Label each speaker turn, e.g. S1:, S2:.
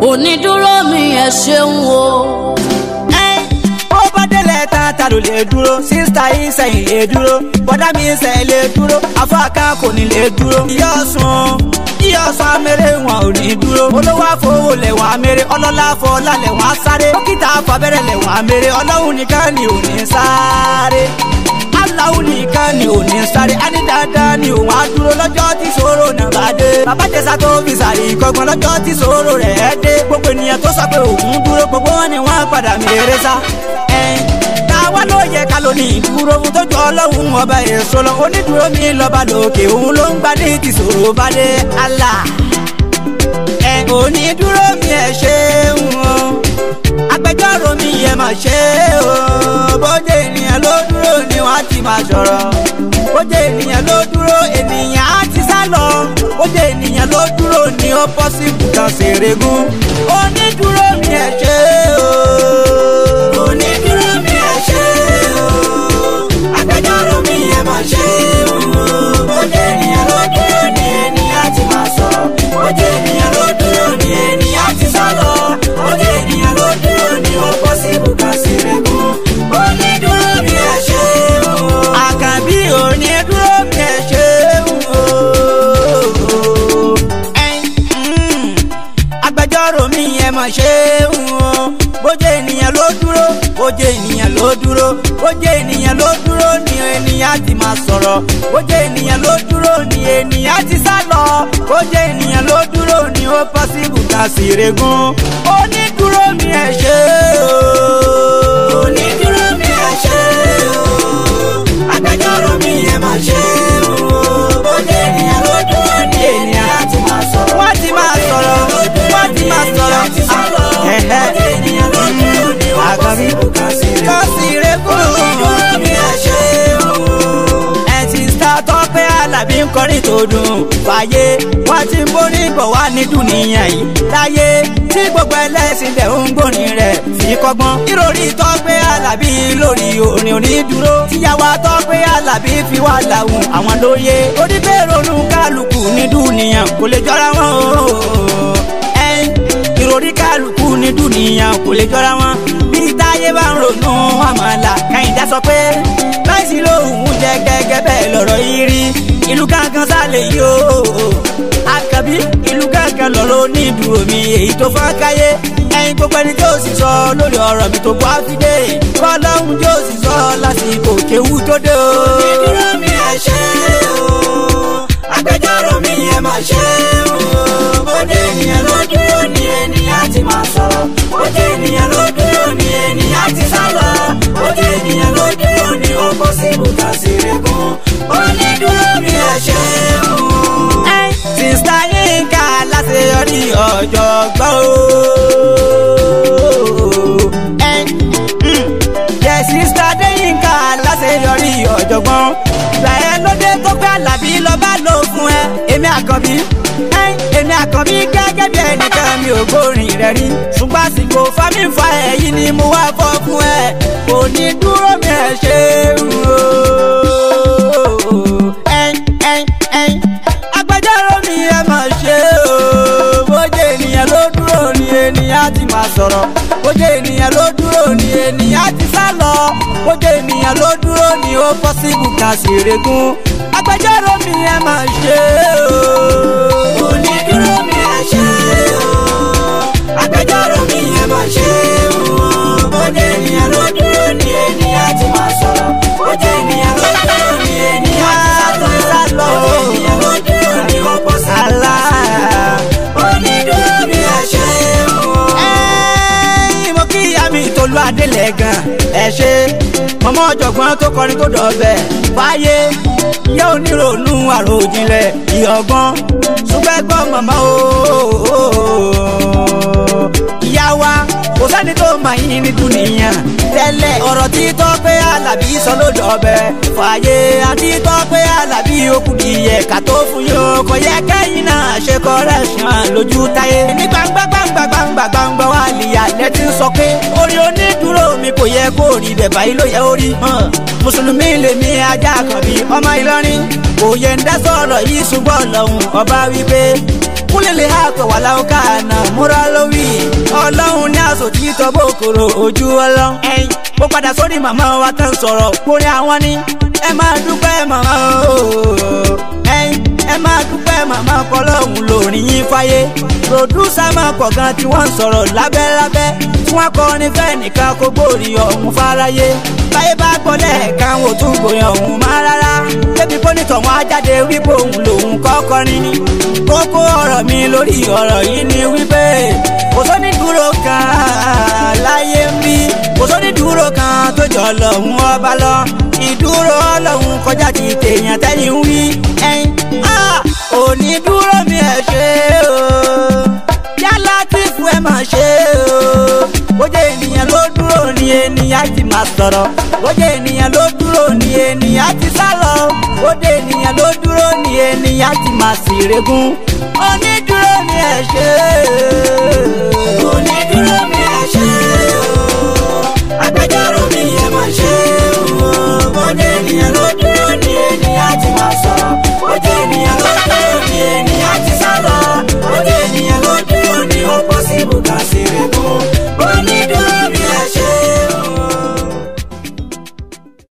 S1: onídúró mi ẹ ṣeun o. ó bá délẹ̀ tata ló lè dúró sísá ìsẹ̀yìn lè dúró bọ́dá mi ìsẹ̀yìn lè dúró afáàká kò ní lè dúró. ìyá ọ̀sùn ìyá ọ̀sùn amẹ́rẹ́ wọn ò ní dúró olówó àfọwọ́ lẹ̀wọ̀n amẹ́rẹ́ ọlọ́lá àfọlá lẹ̀wọ̀n asáré dókítà àfàbẹ́rẹ́ lẹ̀wọ̀n amẹ́rẹ́ ọlọ́run nìkan ni ò ní sáré aláwo nìkan ni ò ní sáré á ní dáadáa ni òun á dúró lọ́jọ́ tí ìṣòro bàbá tẹ̀sà tó fi sàrí ìkọgbọ́n lọ́jọ́ tí sòrò rẹ̀ ẹ́ dé gbogbo ènìyàn tó sọ pé òun dúró gbogbo wọn ni wọ́n padà mèrè sá táwa ló yẹ ká ló ní ohun tó jọ ọlọ́run ọba èso lọ onídùúró mi lọ́ba lòkè òun ló ń gbadé tìṣòro bá dé Allah ẹ òní dúró mi ẹ ṣeun o agbẹjọ́rò mi yẹ máa ṣe o bóde ènìyàn ló dúró ni wọ́n á ti máa sọ̀rọ̀ bóde ènìyàn ló dúró ènìyàn ènìyàn ló dúró ní ó pọ́sibù tá a ṣèrè o je eniyan lo duro ni eniyan ti ma soro o je eniyan lo duro ni eniyan ti sa lo o je eniyan lo duro ni o possible ta si
S2: regun o ni duro mi e se
S1: ń kọrin tó dùn fàyè wọ́n ti ń borí bọ̀ wá ní dùnìyàn yìí láyé tí gbogbo ẹlẹ́sìn dẹ̀ ń gbóni rẹ̀ fi kọ́gbọ́n. ìròrí Tọ́pẹ́ Àlàbí lórí orin onídùúró tíyàwó Tọ́pẹ́ Àlàbí fi wá làwùn àwọn lóye. oníbẹ̀rọ̀nù kálukú ní dùnìyàn kò lè jọra wọn o. ìròrí kálukú ní dùnìyàn kò lè jọra wọn. bí táyé bá ń ronú àmàlà Kẹ́hìndé sọ pé láìsí lóhùn jẹ gẹ́gẹ́ bẹ́ẹ̀ lọ̀rọ̀ yìí rí ìlú kankan sálẹ̀ yìí o àkàbí ìlú kankan lọ́rọ̀ onídùúró mi èyí tó fọ́n káyé ẹ̀yin gbogbo ẹni tí ó sì sọ lórí ọ̀rọ̀ mi tó bọ́ àfidé kọ́lọ́hún tí ó sì sọ lásìkò kéwú tó dé o. onídùúró mi ẹ ṣé o
S2: agbẹjọ́rò mi ẹ má ṣe o bóde ènìyàn ló dúró ní ènìyàn ti máa sọ̀rọ̀ bóde ènìyàn ló dúró ní ènìyàn ti sálọ bóde ènìyàn ló dúró ní ó kó sí ṣe
S1: ń mú. sista Yinka aláṣeyọrí ọ̀jọ̀gbọ́n o. Hmm, yẹ sista Yinka aláṣeyọrí ọ̀jọ̀gbọ́n. gbàyẹn ló dé tó pé Àlàbí lọ́ba ló fún ẹ èmi àkànbí èmi àkànbí gẹ́gẹ́ bí ẹnìkan mi ò gbórin rẹ̀ rí ṣùgbọ́n àsìkò fámìfà ẹ̀yìn ni mo wá fọ́ fún ẹ kò ní dúró mi ẹ̀ ṣe é. máa sọ̀rọ̀ ó jẹ́ ènìyàn ló dúró ni ènìyàn ti sá lọ ó jẹ́ ènìyàn ló dúró ni ó pọ́sibù kà sí regún agbẹjọ́rò mi ẹ
S2: máa ṣe é o.
S1: yẹn gan ẹ ṣe mọmọ ọ̀jọ̀gbọ́n tó kọrin tó dọ̀bẹ̀ fáyé yẹ onírònú àròjinlẹ̀ ìyọgbọn ṣùgbẹgbọn màmá o ìyá wa kò sẹ́ni tó mà yín ní dúnìyàn tẹ́lẹ̀ ọ̀rọ̀ títọ́ pé alábí sọ ló dọ̀bẹ̀ fàyè àtítọ́ pé alábí okùn nìyẹn ká tó fún yóò kọ yẹ kẹ́yìn náà ṣe kọ́rẹ́ṣàn lójú táyé ní gbangba gbangba gbangba gbangba wà lìyà lẹ́tí sọ pé yẹ kó rí bẹ́ẹ̀ báyìí ló yẹ ó rí. mùsùlùmí lèmi ajá àkànbí ọmọ ìlọrin kò yẹ ń dá sọ̀rọ̀ yìí ṣùgbọ́n lọ́hùn ọba wípé kúnlẹ̀lẹ̀ àpẹ̀ wà láwùká àná múra lówì ọlọ́run ní àsòtí tọ́bọ̀ òkòrò ojú ọlọ́. mo padà sórí màmá wa tán sọ̀rọ̀ kórí àwọn ni ẹ máa dúpẹ́ màmá ẹ máa dúpẹ́ màmá kọlọ́hún lórí yín fáyé pòdúsà máa pọ̀ gan tí wọ́n ń sọ̀rọ̀ lábẹ́lábẹ́ tí wọ́n kọrin fẹ́ nìkan kó gbòòrì ọ̀hún fáráyé báyé bá gbọ́ lẹ́ẹ̀kan wò tún gbòòyàn ọ̀hún má rárá débi kó nìtọ̀ wọn á jáde wípé òun lòun kọ́kọrin ni kókó ọ̀rọ̀ mi lórí ọ̀rọ̀ yìí ni wípé kò sóní dúró kan láyé ń bí kò sóní dúró kan tó jọ lọ́hún ọba lọ ìdúró ọlọ́hún kọjá ti tèèyàn tẹ́yìn wí ati ma soro oje eniyan lo duro ni eniyan ti salo oje eniyan lo duro ni
S2: eniyan ti ma siregun oni duro ni e se.